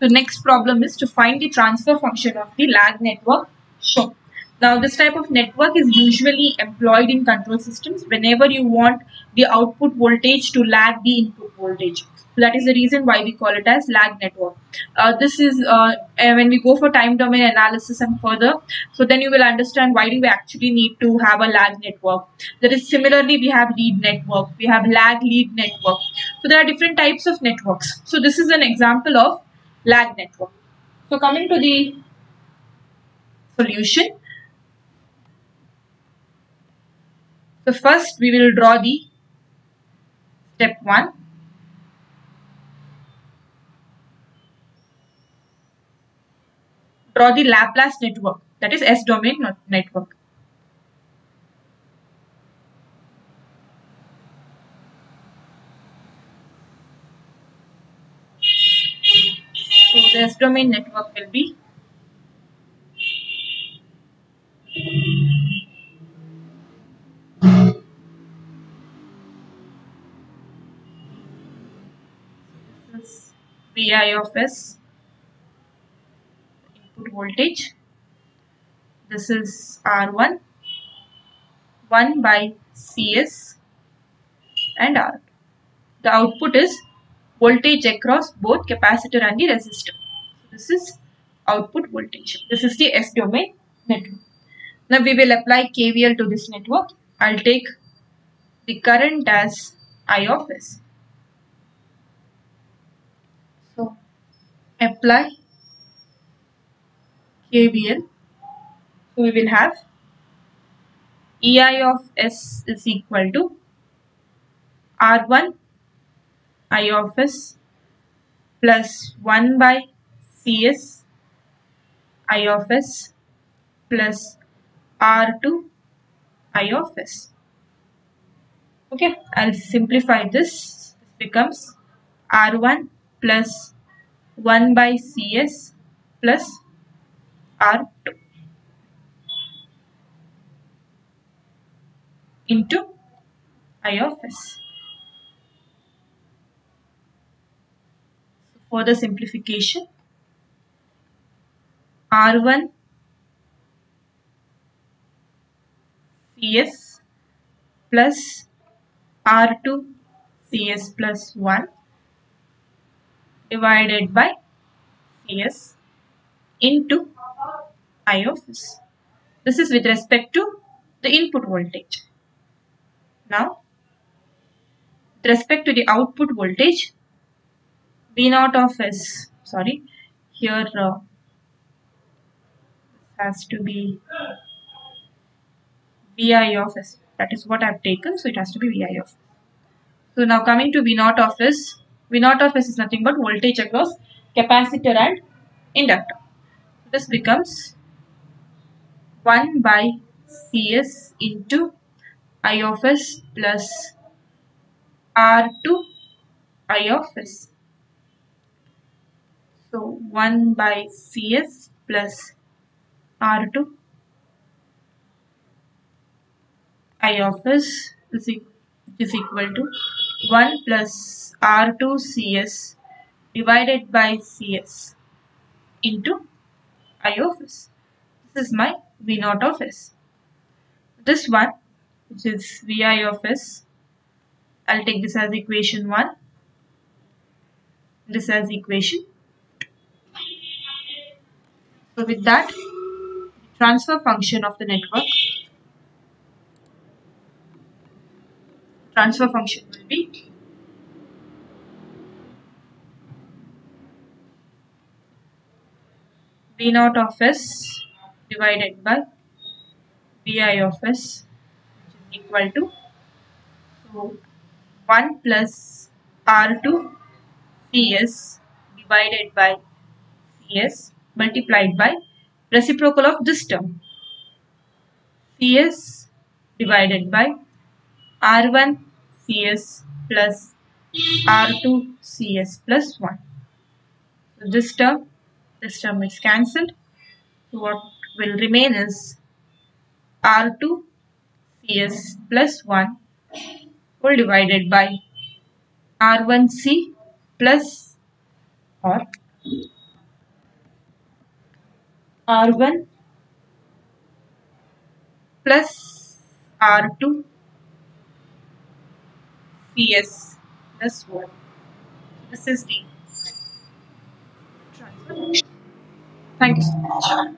The next problem is to find the transfer function of the lag network shown. Now this type of network is usually employed in control systems whenever you want the output voltage to lag the input voltage. So that is the reason why we call it as lag network. Uh, this is uh, when we go for time domain analysis and further. So then you will understand why do we actually need to have a lag network. That is similarly we have lead network, we have lag lead network. So there are different types of networks. So this is an example of lag network. So coming to the solution. So first we will draw the step 1. Draw the Laplace network that is S domain network. So the S domain network will be Vi of S input voltage. This is R1 1 by Cs and R. The output is voltage across both capacitor and the resistor. This is output voltage. This is the S domain network. Now we will apply KVL to this network. I'll take the current as I of S. So apply KVL. So we will have EI of S is equal to R1 I of S plus 1 by Cs I of S plus R2 I of S. Okay, I'll simplify this. This becomes R1 plus 1 by Cs plus R2 into I of S. For the simplification, R1 Cs plus R2 Cs plus 1 divided by Cs into I of S. This is with respect to the input voltage. Now, with respect to the output voltage, V naught of S, sorry, here uh, has to be Vi of S. That is what I have taken, so it has to be Vi of. So now coming to V naught of S, V naught of S is nothing but voltage across capacitor and inductor. This becomes 1 by Cs into I of S plus R2 I of S. So 1 by Cs plus R2 I of S is, equal to 1 plus R2 Cs divided by Cs into I of S. This is my V naught of S. This one, which is Vi of S, I'll take this as equation 1, this as equation So with that, transfer function of the network, transfer function will be V naught of S divided by Vi of S which is equal to so 1 plus R2 Cs divided by Cs multiplied by reciprocal of this term Cs divided by R1 Cs plus R2 Cs plus 1. So this term, this term is cancelled. So what will remain is R2 Cs plus 1 whole divided by R1C plus or R1 plus R2 Cs plus 1. This is the transfer function. Thank you so much.